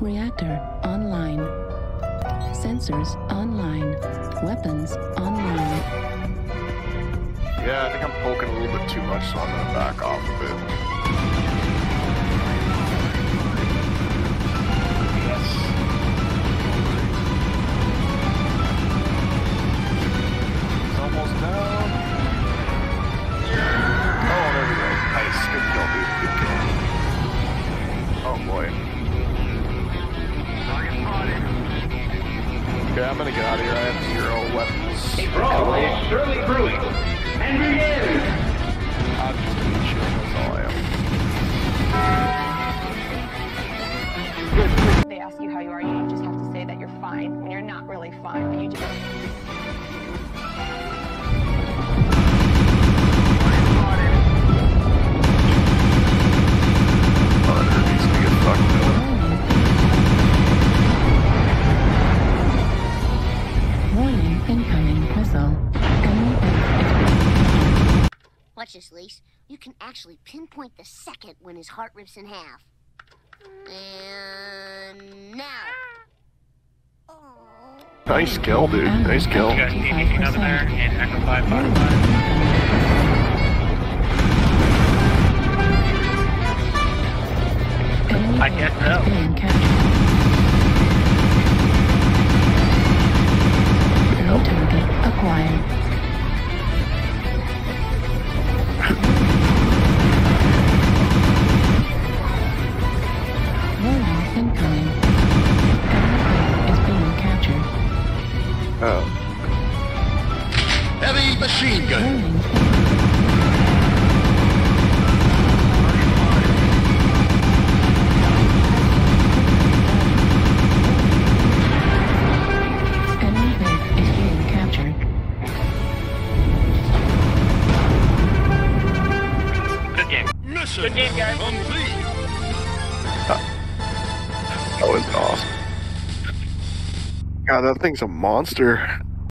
Reactor online. Sensors online. Weapons online. Yeah, I think I'm poking a little bit too much, so I'm gonna back off a bit. Yes. He's almost down. Oh, there we go. Nice. Good kill, dude. Good kill. Oh boy. Okay, I'm gonna get out of here. I have zero weapons. A brawl is surely brewing. And begin! I'm just gonna chill. That's all I am. They ask you how you are, you just have to say that you're fine when you're not really fine, you just. Incoming missile. Watch this, Lise. You can actually pinpoint the second when his heart rips in half. And now. Nice kill, dude. Nice kill. You guys see anything over there in Echo 555? I guess so. Captured. Oh. Heavy machine gun. Good game, guys. complete. That was awesome. God, that thing's a monster.